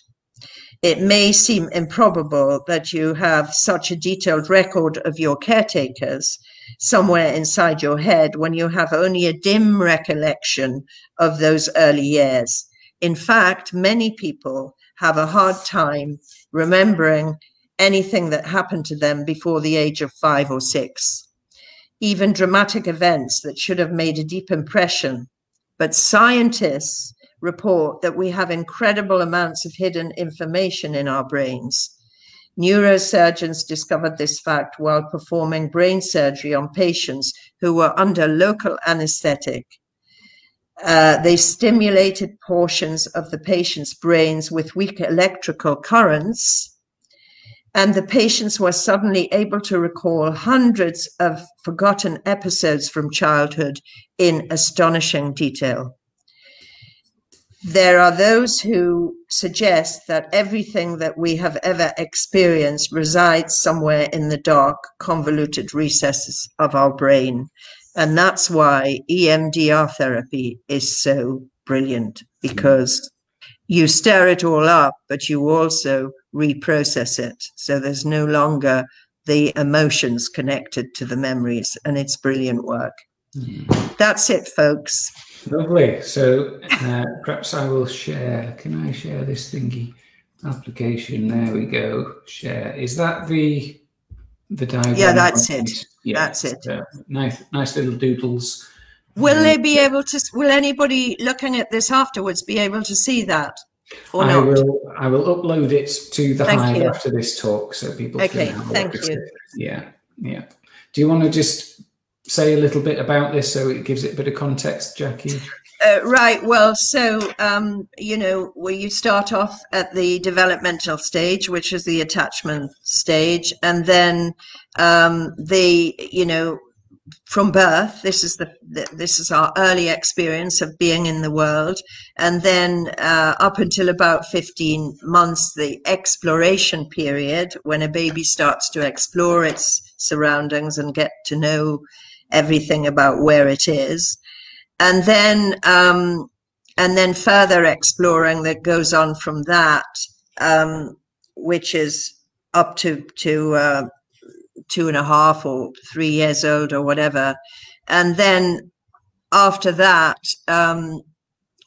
It may seem improbable that you have such a detailed record of your caretakers somewhere inside your head when you have only a dim recollection of those early years. In fact, many people have a hard time remembering anything that happened to them before the age of five or six, even dramatic events that should have made a deep impression. But scientists report that we have incredible amounts of hidden information in our brains. Neurosurgeons discovered this fact while performing brain surgery on patients who were under local anesthetic. Uh, they stimulated portions of the patient's brains with weak electrical currents, and the patients were suddenly able to recall hundreds of forgotten episodes from childhood in astonishing detail. There are those who suggest that everything that we have ever experienced resides somewhere in the dark, convoluted recesses of our brain. And that's why EMDR therapy is so brilliant because you stir it all up, but you also reprocess it. So there's no longer the emotions connected to the memories, and it's brilliant work. Mm. That's it, folks. Lovely. So uh, perhaps I will share. Can I share this thingy application? There we go. Share. Is that the the diagram? Yeah, that's it. Yeah, that's it. Uh, nice, nice little doodles. Will um, they be able to? Will anybody looking at this afterwards be able to see that? Or I not? will. I will upload it to the Thank hive you. after this talk, so people. Okay, can thank you. it. Yeah, yeah. Do you want to just say a little bit about this so it gives it a bit of context, Jackie? Uh, right. Well, so um, you know, where you start off at the developmental stage, which is the attachment stage, and then um, the you know, from birth. This is the, this is our early experience of being in the world, and then uh, up until about fifteen months, the exploration period, when a baby starts to explore its surroundings and get to know everything about where it is and then um, and then further exploring that goes on from that, um, which is up to to uh, two and a half or three years old or whatever, and then after that, um,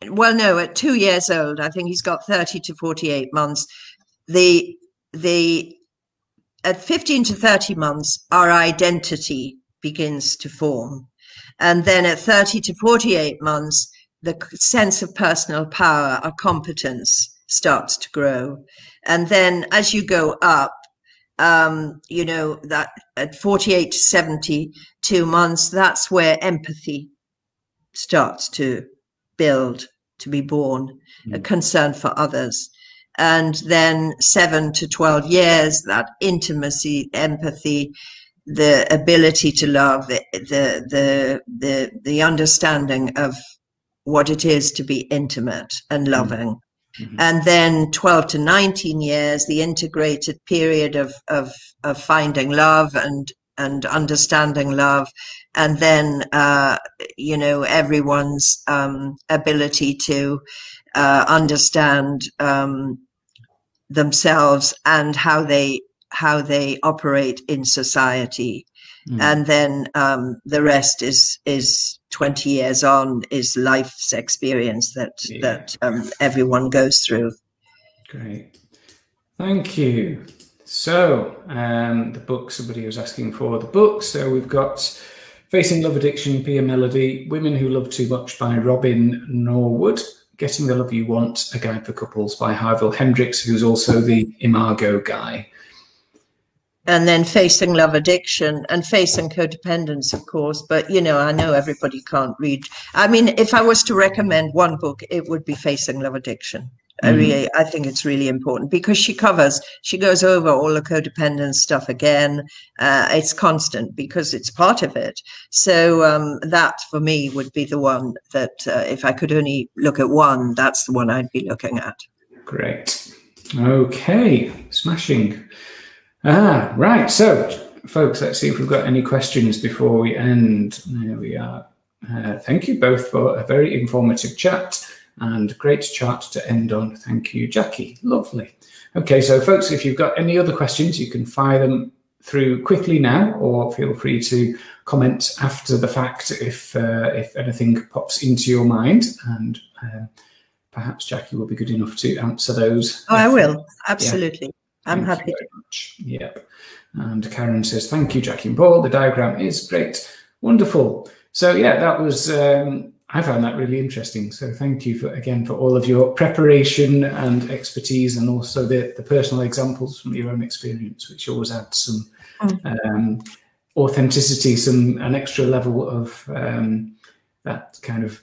well, no, at two years old, I think he's got thirty to forty-eight months. The the at fifteen to thirty months, our identity begins to form. And then at 30 to 48 months, the sense of personal power or competence starts to grow. And then as you go up, um, you know, that at 48 to 72 months, that's where empathy starts to build, to be born, a Mm. concern for others. And then seven to 12 years, that intimacy, empathy, the ability to love, the, the, the, the, the understanding of what it is to be intimate and loving. Mhm. And then 12 to 19 years, the integrated period of, of, of finding love and, and understanding love. And then, uh, you know, everyone's um, ability to uh, understand um, themselves and how they how they operate in society Mm. and then um, the rest is is 20 years on is life's experience that Yeah. that um, everyone goes through Great. Thank you. So, um, the book, somebody was asking for the book. So, we've got Facing Love Addiction, Pia Mellody, Women Who Love Too Much by Robin Norwood, Getting the Love You Want, A Guide for Couples by Harville Hendrix, who's also the Imago guy. And then facing love addiction and facing codependence of course but you know i know everybody can't read i mean if i was to recommend one book it would be facing love addiction I Mhm. really, I think it's really important because she covers, she goes over all the codependence stuff again. Uh, it's constant because it's part of it. So um, that for me would be the one that, uh, if I could only look at one, that's the one I'd be looking at. Great. Okay, smashing. Ah, right. So, folks, let's see if we've got any questions before we end. There we are. Uh, thank you both for a very informative chat and great chat to end on. Thank you, Jackie. Lovely. Okay, so, folks, if you've got any other questions, you can fire them through quickly now, or feel free to comment after the fact if uh, if anything pops into your mind, and um, perhaps Jackie will be good enough to answer those. Oh, I will. Absolutely. I'm Thank happy. you very much. Yep. And Karen says, "Thank you, Jackie and Paul. The diagram is great, wonderful." So yeah, that was. Um, I found that really interesting. So thank you for again for all of your preparation and expertise, and also the the personal examples from your own experience, which always adds some um, authenticity, some an extra level of um, that kind of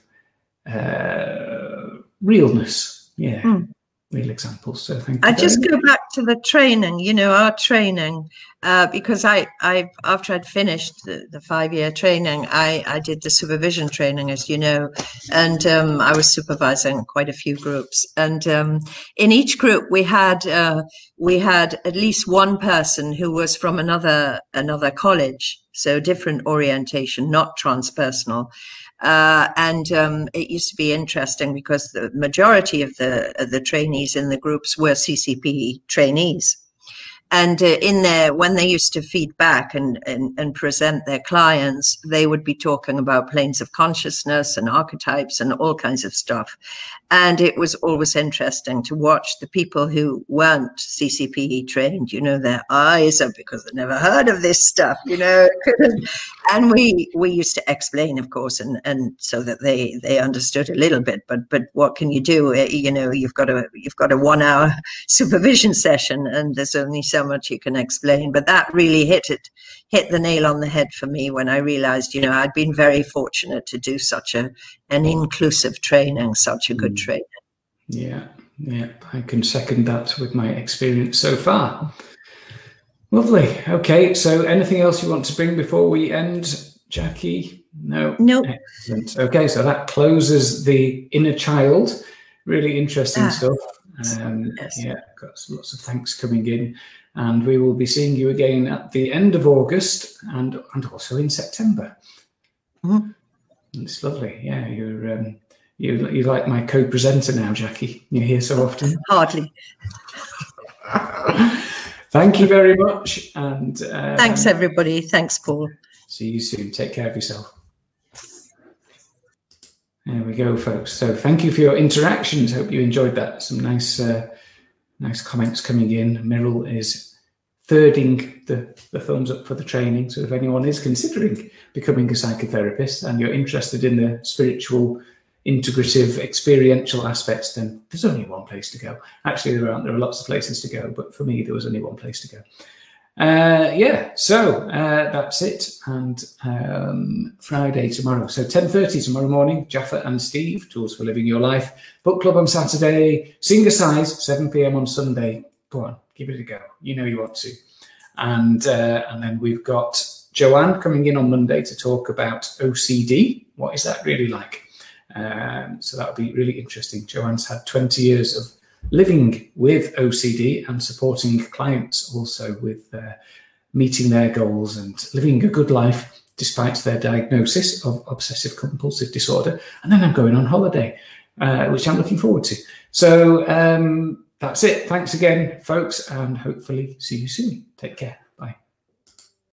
uh, realness. Yeah, Mm. Real examples. So thank you. I just go back to the training, you know, our training, uh, because I, I, after I'd finished the, the five year training, I, I did the supervision training, as you know, and um, I was supervising quite a few groups. And um, in each group, we had, uh, we had at least one person who was from another, another college, so different orientation, not transpersonal. Uh, and um, it used to be interesting because the majority of the of the trainees in the groups were CCP trainees, and uh, in there, when they used to feed back and, and, and present their clients, they would be talking about planes of consciousness and archetypes and all kinds of stuff. And it was always interesting to watch the people who weren't CCPE trained, you know, their eyes up because they never heard of this stuff, you know. and we we used to explain, of course, and, and so that they they understood a little bit. But but what can you do? Eh, you know, you've got a you've got a one hour supervision session, and there's only so much you can explain. But that really hit it, hit the nail on the head for me when I realized, you know, I'd been very fortunate to do such a an inclusive training, such a good mm. training. Yeah, yeah, I can second that with my experience so far. Lovely. Okay, so anything else you want to bring before we end, Jackie? No. No. Excellent. Okay, so that closes the inner child. Really interesting ah, stuff. Um, yes. Yeah, got lots of thanks coming in. And we will be seeing you again at the end of August and, and also in September. Mm-hmm. It's lovely. Yeah, you're um, you you like my co-presenter now, Jackie. You're here so often. Hardly. Thank you very much. And uh, thanks, everybody. Thanks, Paul. See you soon. Take care of yourself. There we go, folks. So thank you for your interactions. Hope you enjoyed that. Some nice, uh, nice comments coming in. Meryl is thirding the, the thumbs up for the training. So if anyone is considering becoming a psychotherapist and you're interested in the spiritual, integrative, experiential aspects, then there's only one place to go. Actually, there aren't. There are lots of places to go, but for me, there was only one place to go. Uh, yeah, so uh, that's it. And um, Friday tomorrow. So 10.30 tomorrow morning, Jaffa and Steve, Tools for Living Your Life. Book Club on Saturday. Singer Size, 7pm on Sunday. Go on, give it a go. You know you want to. And, uh, and then we've got Joanne coming in on Monday to talk about OCD. What is that really like? Um, so that'll be really interesting. Joanne's had 20 years of living with OCD and supporting clients also with uh, meeting their goals and living a good life despite their diagnosis of obsessive compulsive disorder. And then I'm going on holiday, uh, which I'm looking forward to. So um, that's it. Thanks again, folks, and hopefully see you soon. Take care.